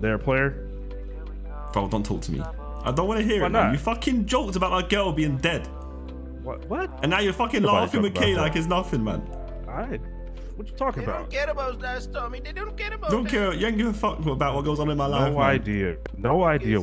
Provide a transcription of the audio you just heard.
there, player? Bro, don't talk to me. I don't want to hear Why it, man. You fucking joked about that girl being dead. What? What? And now you're fucking Nobody laughing with K like it's nothing, man. Alright. What you talking They don't about? care about that, Tommy. They don't care about Don't that. care. You ain't give a fuck about what goes on in my life. No man. idea. No idea.